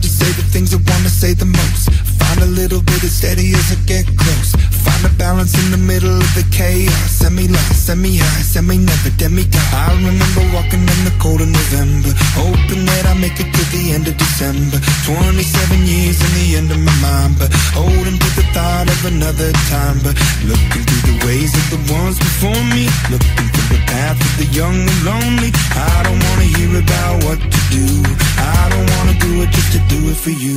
things I wanna say the most. Find a little bit of steady as I get close. Find a balance in the middle of the chaos. Semi lost, semi high, semi never demigod. I remember walking in the cold of November, hoping that I make it to the end of December. 27 years in the end of my mind, but holding to the thought of another time. But looking through the ways of the ones before me, looking through the path of the young and lonely. I don't wanna hear about what to do. I don't wanna do it just to do it for you.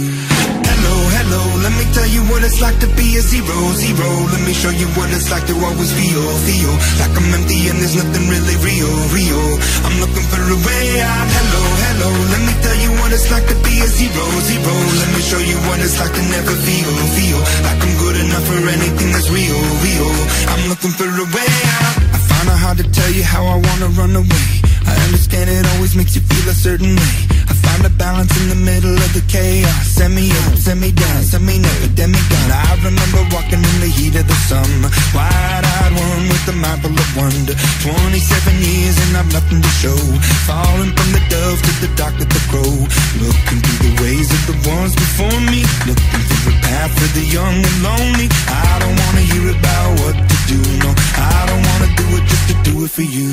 Hello, hello, let me tell you what it's like to be a zero, zero. Let me show you what it's like to always feel, feel like I'm empty and there's nothing really real, real. I'm looking for a way out. Hello, hello, let me tell you what it's like to be a zero, zero. Let me show you what it's like to never feel, feel like I'm good enough for anything that's real, real. I'm looking for a way out. I find it hard to tell you how I wanna run away. I understand it always makes you feel a certain way. I find a balance in the middle of the chaos. Semi up, semi down, semi never demigod. I remember walking in the heat of the summer, wide-eyed one with a mind full of wonder. 27 years and I've nothing to show. Falling from the dove to the dark of the crow. Looking through the ways of the ones before me. Looking through the path of the young and lonely. I don't wanna hear about what to do. No, I don't wanna just to do it for you.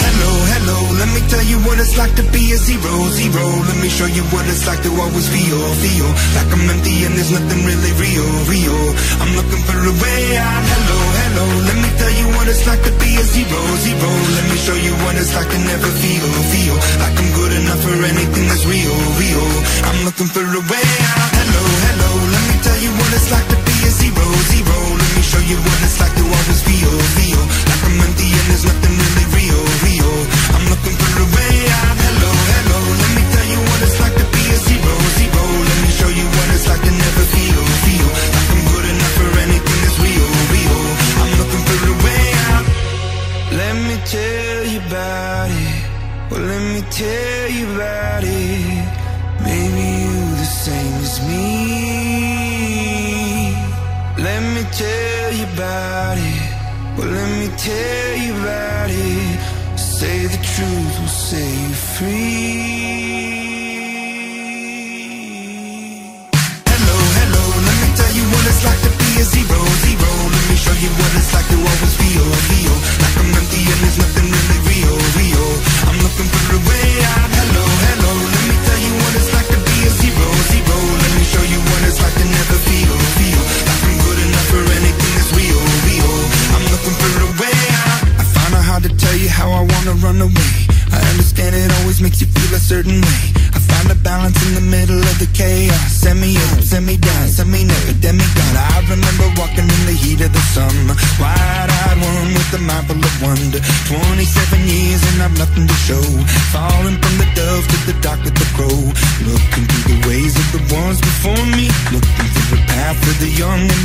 Hello, hello, let me tell you what it's like to be a zero, zero. Let me show you what it's like to always feel, feel like I'm empty and there's nothing really real, real. I'm looking for a way out. Hello, hello, let me tell you what it's like to be a zero, zero. Let me show you what it's like to never feel, feel like I'm good enough for anything that's real, real. I'm looking for a way out. Me tell you about it. Maybe you the same as me. Let me tell you about it. Well, let me tell you about it. Say the truth will set you free. Hello, hello, let me tell you what it's like to be a zero, zero. Let me show you what it's like to always feel, feel wanna run away. I understand it always makes you feel a certain way. I find a balance in the middle of the chaos. Send me up, send me down, semi never demigod. I remember walking in the heat of the summer, wide-eyed one with a mind full of wonder. 27 years and I've nothing to show. Falling from the dove to the dark of the crow. Looking through the ways of the ones before me. Looking through the path of the young and